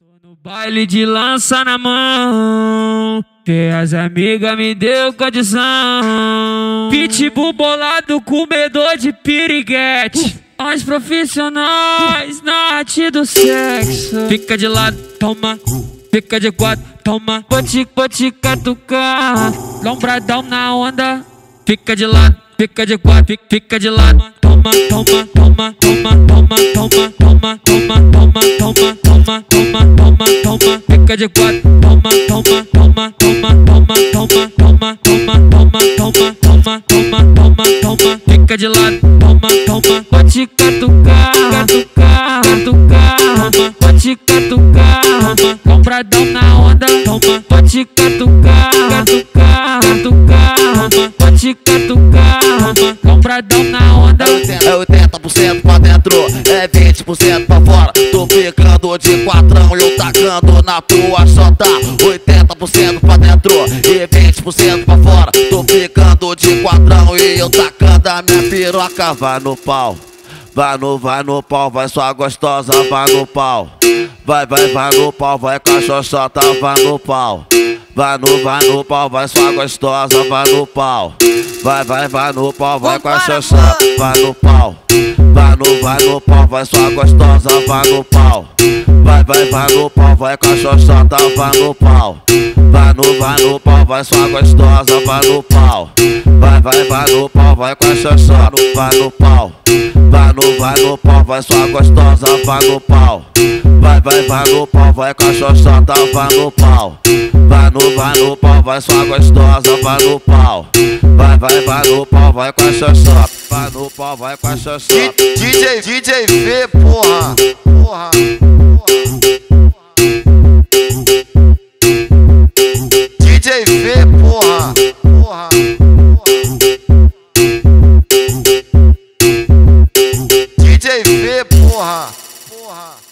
Tô no baile de lança na mão. Que as amigas me deu condição. Pitbull bolado, comedor de piriguete. As profissionais na arte do sexo. Fica de lado, toma. Fica de quatro, toma. Vou te, vou te catucar. Lombradão na onda. Fica de lado, fica de quatro, fica, de lado. Toma, toma, toma, toma, de quatro, toma, toma, toma, toma, toma, toma, toma, toma, toma, toma, toma, toma, toma, toma. Fica de lado, toma, toma. Te catucar, catucar, catucar. Toma, te catucar, toma. Lombradão na onda, toma. Te catucar, catucar, catucar. Toma, te catucar, toma. Lombradão na onda. É 80% pra dentro, é 20% pra fora. Tô ficando de quatrão e eu tacando na tua chota. 80% pra dentro e 20% pra fora. Tô ficando de quatrão e eu tacando a minha piroca. Vai no pau, vai no, vai no pau, vai sua gostosa, vai no pau. Vai, vai, vai no pau, vai com a xoxota, vai no pau. Vai no, vai no pau, vai sua gostosa, vai no pau. Vai, vai, vai no pau, vai com a xoxota, vai no pau. Vai no, vai no pau, vai sua gostosa, vai no pau. Vai, vai, vai no pau, vai com a xoxota, vai no pau. Vai no, vai no pau, vai sua gostosa, vai no pau. Vai, vai, vai no pau, vai com a xoxota, vai no pau. Vai no, vai no pau, vai sua gostosa, vai no pau. Vai, vai, vai no pau, vai com a xoxota, vai no pau. Vai no, vai no pau, vai sua gostosa, vai no pau. Vai, vai, vai no pau, vai com a xoxota. Vai no pau, vai com a xoxota. DJ, DJ V, porra. Porra. DJ V, porra. Porra. DJ V, porra. Porra.